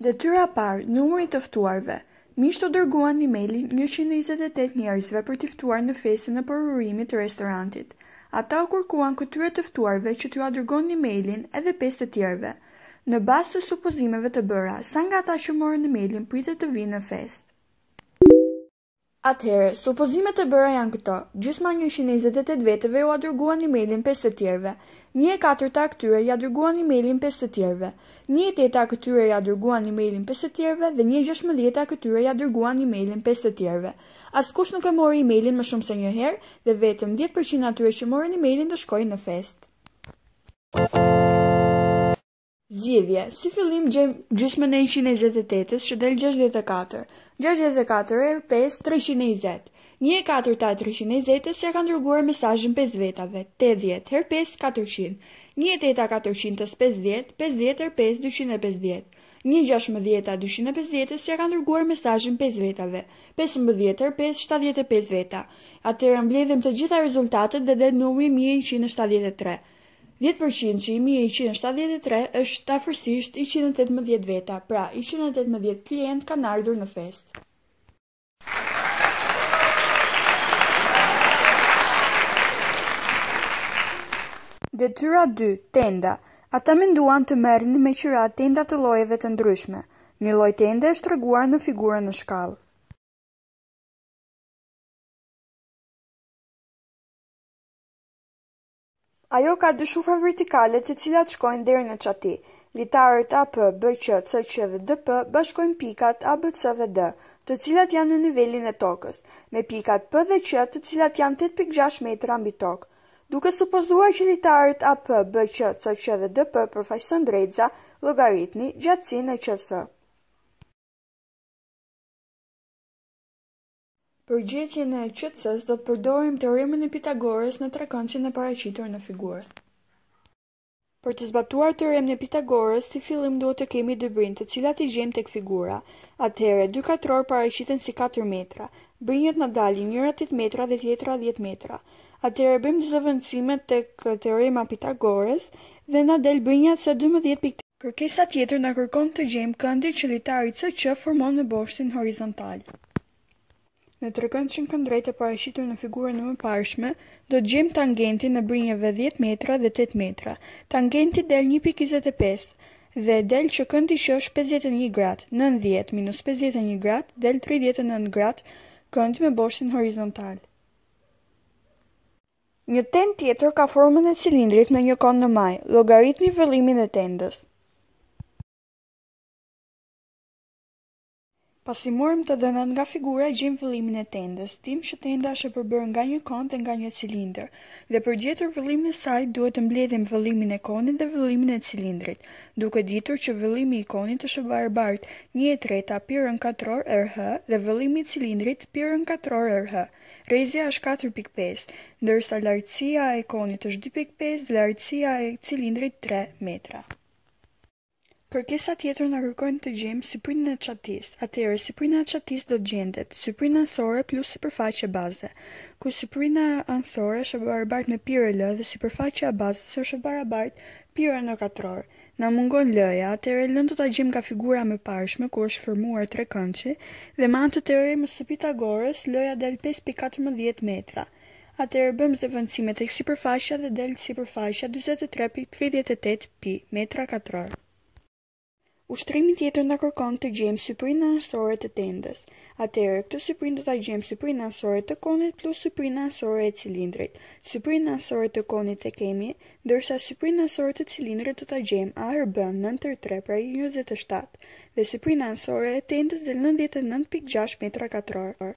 Detyra e parë, Numri i të ftuarve, Miqtë u dërguan emailin njëqind e njëzet e tetë njerëzve për t'i ftuar në festën e përurimit të restorantit. Ata u kërkuan këtyre të ftuarve që t'ua dërgonin emailin edhe pesë të tjerëve. Në bazë të supozimeve të bëra, sa nga ata që morën emailin pritet të vijnë në festë? Atëherë, supozimet e bëra janë këto, gjysma e njëqind e njëzet e tetë vetëve ua dërguan emailin pesë të tjerëve, një e katërta e këtyre ia dërguan emailin pesë të tjerëve, një e teta e këtyre ia dërguan emailin pesë të tjerëve dhe një e gjashtëmbëdhjeta e këtyre ia dërguan emailin pesë të tjerëve. Askush nuk e mori emailin më shumë se një herë dhe vetëm dhjetë për qind e atyre që morën emailin do shkojnë në festë. Zgjidhje, Si fillim gjejmë gjysmën e njëqind e njëzet e tetës që del gjashtëdhjetë e katër. Gjashtëdhjetë e katër herë pesë, treqind e njëzet. Një e katërta e treqind e njëzetës ia kanë dërguar mesazhin pesë vetave, tetëdhjetë, herë pesë, katërqind. Një e teta e katërqindës pesëdhjetë, pesëdhjetë herë pesë, dyqind e pesëdhjetë. Një e gjashtëmbëdhjeta e dyqind e pesëdhjetës ia kanë dërguar mesazhin pesë vetave, pesëmbëdhjetë herë pesë, shtatëdhjetë e pesë veta. Atëherë mbledhim të gjitha rezultatet dhe del numri një mijë e njëqind e shtatëdhjetë e tre. Dhjetë përqindshi i një mijë e njëqind e shtatëdhjetë e tre është afërsisht njëqind e tetëmbëdhjetë veta, pra njëqind e tetëmbëdhjetë klientë kanë ardhur në festë. Detyra dy, Tenda. Ata menduan të merrnin me qira tenda të llojeve të ndryshme. Një lloj tende është treguar në figurën në shkallë. Ajo ka dy shufra vertikale të cilat shkojnë deri në çati. Litarët AP, BQ, CQ dhe DP bashkojnë pikat A, B, C dhe D, të cilat janë në nivelin e tokës, me pikat P dhe Q të cilat janë tetë pikë gjashtë metra mbi tokë. Duke supozuar që litarët AP, BQ, CQ dhe DP përfaqësojnë drejtëza, llogaritni, gjatësinë e QC. Për gjetjen e QC-së do të përdorim teoremën e Pitagorës në trekëndëshin e paraqitur në figurë. Për të zbatuar teoremën e Pitagorës, si fillim duhet të kemi dy brinjë, të cilat i gjejmë tek figura. Atëherë, dy katrorë paraqiten si katër metra. Brinjët na dalin, njëra tetë metra dhe tjetra dhjetë metra. Atëherë, bëjmë zëvendësimet tek teorema e Pitagorës dhe na del brinja QC dymbëdhjetë pikë Kërkesa tjetër na kërkon të gjejmë këndin që litari CQ formon me boshtin horizontal. Në trekëndëshin kënddrejtë të paraqitur në figurën e mëparshme, do të gjejmë tangentin e brinjëve dhjetë metra dhe tetë metra. Tangenti del një pikë njëzet e pesë dhe del që këndi Q është pesëdhjetë e një gradë, nëntëdhjetë minus pesëdhjetë e një gradë del tridhjetë e nëntë gradë këndi me boshtin horizontal. Një tendë tjetër ka formën e cilindrit me një kon në majë. Llogaritni vëllimin e tendës. Pasi morëm të dhënat nga figura, gjejmë vëllimin e tendës. Dimë që tenda është e përbërë nga një kon dhe nga një cilindër. Dhe për gjetur vëllimin e saj, duhet të mbledhim vëllimin e konit dhe vëllimin e cilindrit, duke ditur që vëllimi i konit është e barabartë, një e treta, pi R në katror H, dhe vëllimi i cilindrit, pi R në katror H. Rrezja është katër pikë pesë, ndërsa lartësia e konit është dy pikë pesë dhe lartësia e cilindrit tre metra. Kërkesa tjetër na kërkon të gjejmë syprinë e çatisë. Atëherë, syprina e çatisë do të gjendet, syprinë anësore plus sipërfaqe baze, ku syprina anësore është e barabartë me pi RL dhe sipërfaqja e bazës është e barabartë pi R në katror. Na mungon L-ja, atëherë L-në do ta gjejmë nga figura e mëparshme ku është formuar trekëndshi dhe me anë të teoremës së Pitagorës L-ja del pesë pikë katërmbëdhjetë metra. Atëherë bëjmë zëvendësimet tek sipërfaqja dhe del sipërfaqja dyzet e tre pikë tridhjetë e tetë pi, metra katror. Ushtrimi tjetër na kërkon të gjejmë syprinë anësore të tendës. Atëherë, këtë syprinë do ta gjejmë syprinë anësore të konit plus syprinë anësore e cilindrit. Syprinë anësore të konit e kemi, Ndërsa syprinë anësore të cilindrit do ta gjejmë ARB në R tre prej njëzet e shtatë dhe syprina anësore e tendës del nëntëdhjetë e nëntë pikë gjashtë metra katrorë.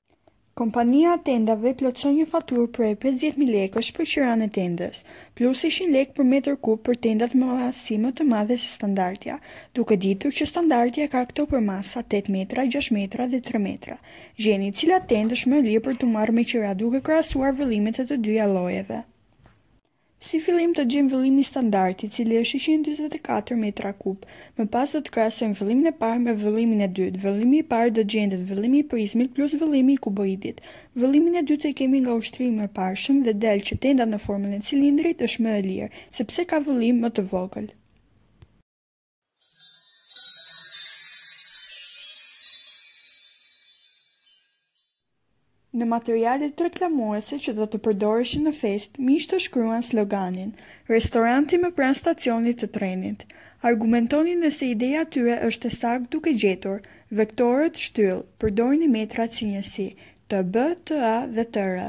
Kompania e tendave plotëson një faturë prej pesëdhjetë mijë lekësh për qiranë e tendës, plus njëqind lekë për metër kub për tendat me madhësi më të madhe se standardja, duke ditur që standardja ka këto përmasa, tetë metra, gjashtë metra dhe tre metra. Gjeni cila tendë është më e lirë për t'u marrë me qira duke krahasuar vëllimet e të dyja llojeve. Si fillim të gjejmë vëllimin standard, i cili është njëqind e dyzet e katër metra kub. Më pas do të krahasojmë vëllimin e parë me vëllimin e dytë. Vëllimi i parë do gjendet vëllimi i prizmit plus vëllimi i kuboidit. Vëllimin e dytë e kemi nga ushtrimi i mëparshëm dhe del që tenda në formën e cilindrit është më e lirë, sepse ka vëllim më të vogël. Në materialet reklamuese që do të përdoreshin në fest, miqtë shkruajnë sloganin Restoranti më pranë stacionit të trenit. Argumentoni nëse ideja e tyre është e saktë duke gjetur vektorët shtyllë, përdorni metrat si njësi, TB, TA dhe TR.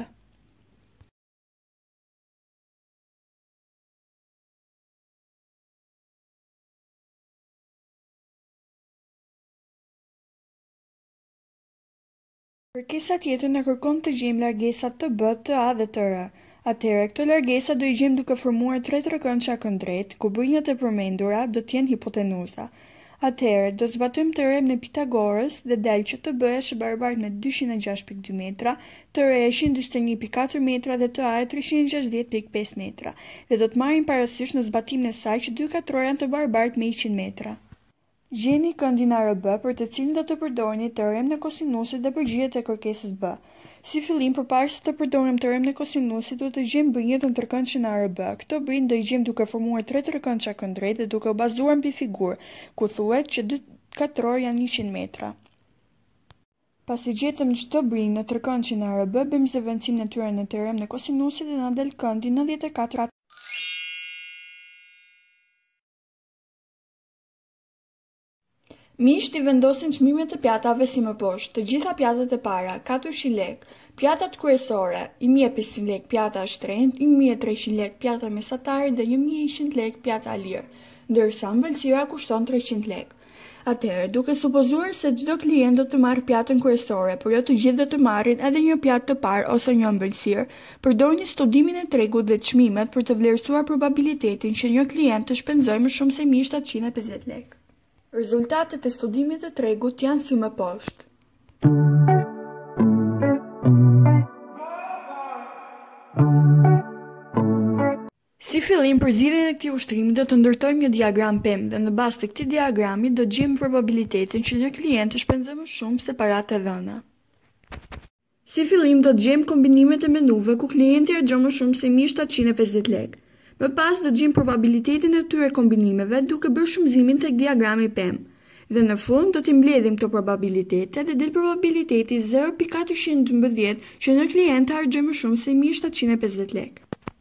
Kërkesa tjetër na kërkon të gjejmë largesat TB, TA dhe TR. Atëherë, këto largesa do i gjejmë duke formuar tre trekëndësha kënddrejtë, ku brinjat e përmendura do të jenë hipotenuza. Atëherë, do zbatojmë teoremën e Pitagorës dhe del që TB-ja është e barabartë me dyqind e gjashtë pikë dy metra, TR njëqind e njëzet e një pikë katër metra dhe TA treqind e gjashtëdhjetë pikë pesë metra, dhe do të marrim parasysh në zbatimin e saj që dy katrorë janë të barabartë me njëqind metra. Gjeni këndin ARB për të cilin do të përdorni teoremën e kosinusit dhe përgjigjet e kërkesës B. Si fillim, përpara se të përdorim teoremën e kosinusit, duhet të gjejmë brinjët në trekëndëshin ARB. Këto brinjë do i gjejmë duke formuar tre trekëndësha kënddrejtë dhe duke u bazuar mbi figurë, ku thuhet që dy katrorë janë njëqind metra. Pasi gjetëm çdo brinjë në trekëndëshin ARB, bëjmë zëvendësimin e tyre në teoremën e kosinusit dhe na del këndi nëntëdhjetë e katër. Miqtë i vendosin çmimet e pjatave si më poshtë, të gjitha pjatat e para, katërqind lekë, pjatat kryesore, një mijë e pesëqind lekë pjata e shtrenjtë, një mijë e treqind lekë pjata mesatare dhe një mijë e njëqind lekë pjata e lirë, ndërsa ëmbëlsira kushton treqind lekë. Atëherë, duke supozuar se çdo klient do të marrë pjatën kryesore, por jo të gjithë do të marrin edhe një pjatë të parë ose një ëmbëlsirë, përdorni studimin e tregut dhe çmimet për të vlerësuar probabilitetin që një klient të shpenzojë më shumë se mijë shtatëqind e pesëdhjetë lekë. Rezultatet e studimit të tregut janë si më poshtë. Si fillim për zgjidhjen e këtij ushtrimi do të ndërtojmë një diagram pemë dhe në bazë të këtij diagrami do të gjejmë probabilitetin që një klient të shpenzojë më shumë se paratë e dhëna. Si fillim do të gjejmë kombinimet e menuve ku klienti harxhon më shumë se mijë e shtatëqind e pesëdhjetë lekë. Më pas do të gjejmë probabilitetin e këtyre kombinimeve duke bërë shumëzimin tek diagrami pemë. Dhe në fund do t'i mbledhim këto probabilitete dhe del probabiliteti zero pikë katërqind e dymbëdhjetë që një klient të harxhojë më shumë se mijë e shtatëqind e pesëdhjetë lekë.